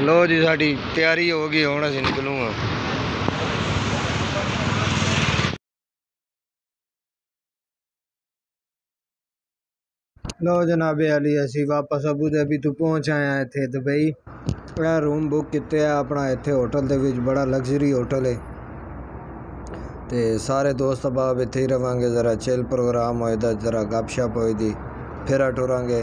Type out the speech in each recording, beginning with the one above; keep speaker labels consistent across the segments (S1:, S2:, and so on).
S1: لو جی ਸਾਡੀ تیاری ਹੋ ਗਈ، ਹੁਣ نکلوں گا لو جناب علی اسی واپس ابو ظہبی تو پہنچ آئے اتنے دبئی یہ روم بک کیتے ہیں اپنا اتنے ہوٹل دے وچ بڑا لگژری ہوٹل ہے تے سارے دوست احباب اتنے ہی رہاں گے ذرا چل پروگرام ہوئے دا ذرا گپ شپ ہوئی دی پھر ٹراں گے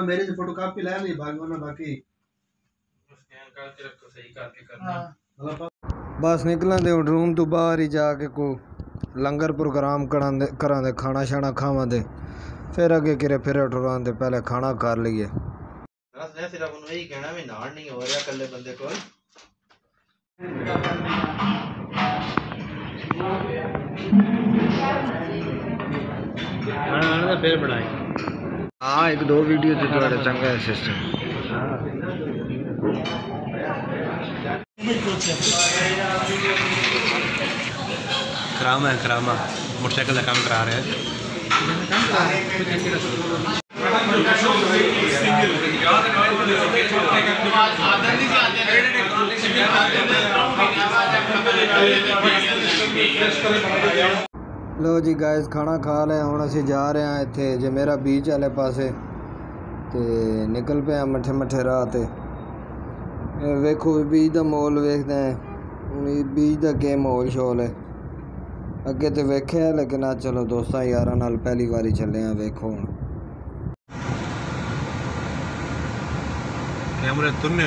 S2: اپنا میرے سے فوٹو کاپی لایا نہیں باقی ورنہ باقی۔
S3: ہاں۔
S1: بس نکلا دے روم تو باہر ہی جا کے کو لنگر پروگرام کران دے کھانا شانا کھاما دے۔ پھر اگے کرے پھر اٹھران دے پہلے کھانا کھار لیے۔
S3: بس میں صرف انہوں یہی کہنا میں نار نہیں ہو رہا کلے بندے کو ہاں
S4: ہاں پھر بڑھائیں
S1: ہاں، آ دو ویڈیوز چاہیے چنگا
S4: ہے خراب ہے موٹر سائیکل کا کام کرا رہے
S1: لو جی گائز کھانا کھا لیا اتنے میرا بیچ والے پاس تو نکل پہ مٹھے مٹے راہ ویکو بیچ کا مہول ویخ ہیں بیچ کا کہ لیکن آج چلو دوستوں یارہ پہلی بار چلے ہیں ویکو ہوں نے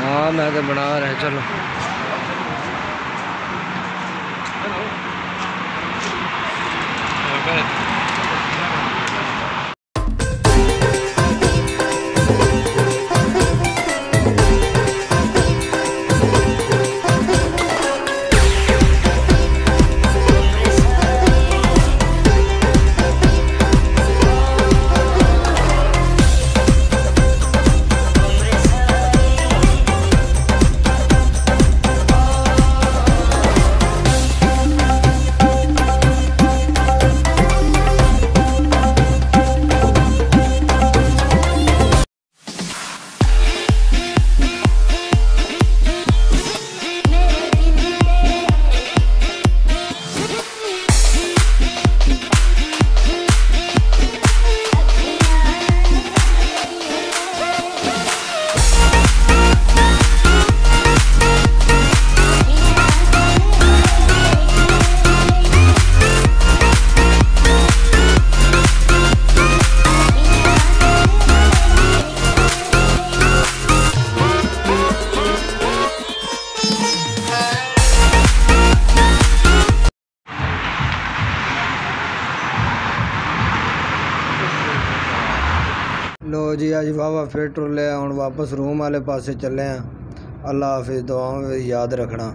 S1: ہاں میں تو بنا رہا چلو۔ لو جی آج واہ فیٹر لے ٹولے ہوں واپس روم آپ پاسے چلے ہیں اللہ حافظ دعاؤں یاد رکھنا